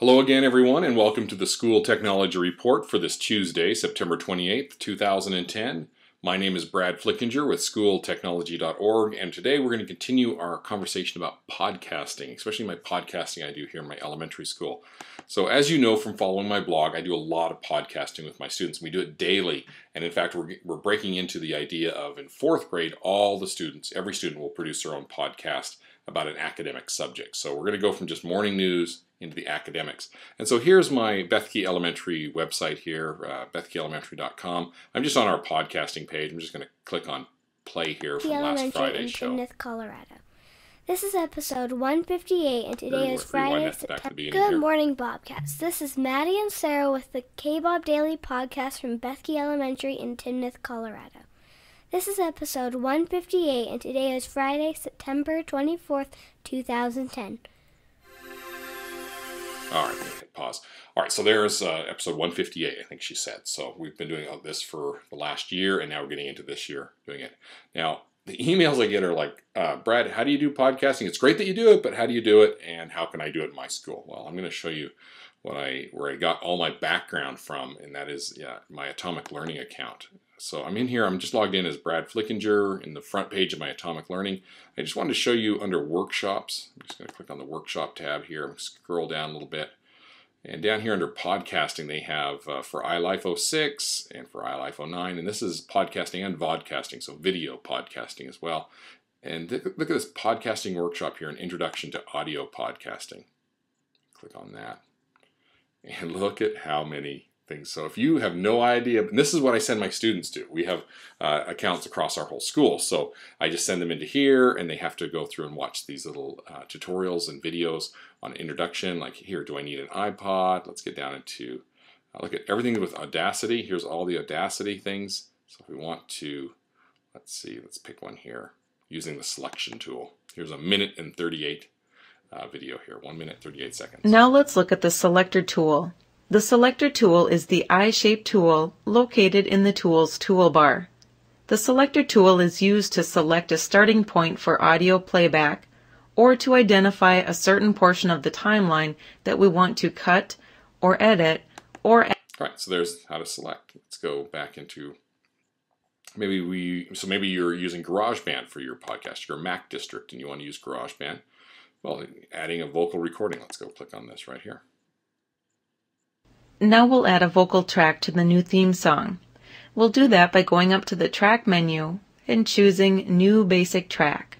Hello again, everyone, and welcome to the School Technology Report for this Tuesday, September 28th, 2010. My name is Brad Flickinger with schooltechnology.org, and today we're going to continue our conversation about podcasting, especially my podcasting I do here in my elementary school. So, as you know from following my blog, I do a lot of podcasting with my students. We do it daily, and in fact, we're, we're breaking into the idea of in fourth grade, all the students, every student will produce their own podcast about an academic subject. So, we're going to go from just morning news into the academics. And so here's my Bethke Elementary website here, uh, bethkeelementary.com. I'm just on our podcasting page. I'm just going to click on play here from last Friday's show. Timnath, Colorado. This is episode 158, and today is Friday, September. Good here. morning, Bobcats. This is Maddie and Sarah with the K-Bob Daily Podcast from Bethke Elementary in Timnath, Colorado. This is episode 158, and today is Friday, September 24th, 2010. All right, pause. All right, so there's uh, episode 158, I think she said. So we've been doing this for the last year, and now we're getting into this year doing it. Now, the emails I get are like, uh, Brad, how do you do podcasting? It's great that you do it, but how do you do it, and how can I do it in my school? Well, I'm going to show you what I where I got all my background from, and that is yeah, my Atomic Learning account. So I'm in here, I'm just logged in as Brad Flickinger in the front page of my Atomic Learning. I just wanted to show you under Workshops. I'm just going to click on the Workshop tab here scroll down a little bit. And down here under podcasting, they have uh, for iLife 06 and for iLife 09. And this is podcasting and vodcasting, so video podcasting as well. And look at this podcasting workshop here, an introduction to audio podcasting. Click on that. And look at how many things. So if you have no idea, and this is what I send my students to. We have uh, accounts across our whole school. So I just send them into here and they have to go through and watch these little uh, tutorials and videos on introduction. Like here, do I need an iPod? Let's get down into, uh, look at everything with Audacity. Here's all the Audacity things. So if we want to, let's see, let's pick one here using the selection tool. Here's a minute and 38 uh, video here, one minute, 38 seconds. Now let's look at the selector tool. The selector tool is the eye-shaped tool located in the tool's toolbar. The selector tool is used to select a starting point for audio playback or to identify a certain portion of the timeline that we want to cut or edit or All right, so there's how to select. Let's go back into maybe we so maybe you're using GarageBand for your podcast, your Mac district, and you want to use GarageBand. Well, adding a vocal recording. Let's go click on this right here. Now we'll add a vocal track to the new theme song. We'll do that by going up to the track menu and choosing New Basic Track.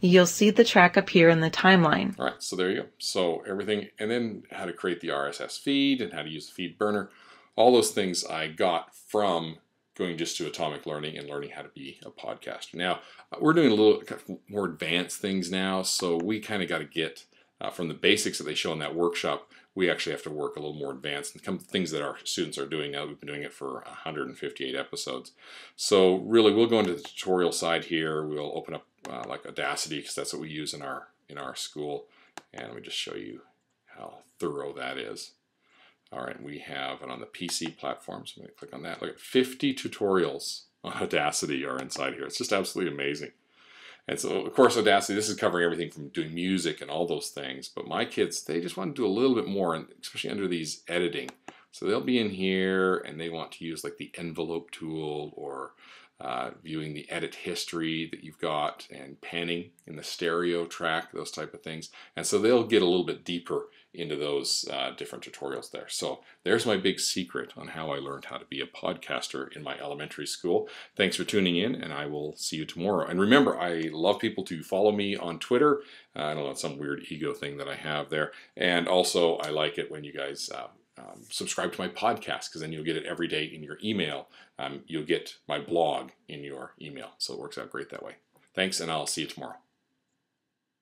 You'll see the track appear in the timeline. All right, so there you go. So everything, and then how to create the RSS feed and how to use the feed burner. All those things I got from going just to Atomic Learning and learning how to be a podcaster. Now, we're doing a little more advanced things now, so we kind of got to get uh, from the basics that they show in that workshop, we actually have to work a little more advanced and come things that our students are doing now. We've been doing it for 158 episodes. So really, we'll go into the tutorial side here. We'll open up uh, like Audacity because that's what we use in our in our school, and let me just show you how thorough that is. All right, we have it on the PC platform, so I'm going to click on that. Look at 50 tutorials on Audacity are inside here. It's just absolutely amazing. And so, of course, Audacity, this is covering everything from doing music and all those things. But my kids, they just want to do a little bit more, and especially under these editing. So they'll be in here and they want to use like the envelope tool or uh, viewing the edit history that you've got and panning in the stereo track, those type of things. And so they'll get a little bit deeper into those uh, different tutorials there. So there's my big secret on how I learned how to be a podcaster in my elementary school. Thanks for tuning in and I will see you tomorrow. And remember, I love people to follow me on Twitter. Uh, I don't know, some weird ego thing that I have there. And also I like it when you guys uh, um, subscribe to my podcast because then you'll get it every day in your email. Um, you'll get my blog in your email. So it works out great that way. Thanks, and I'll see you tomorrow.